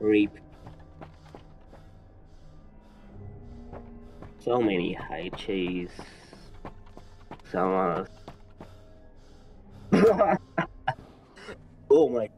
Reap. So many high cheese. Someone. oh my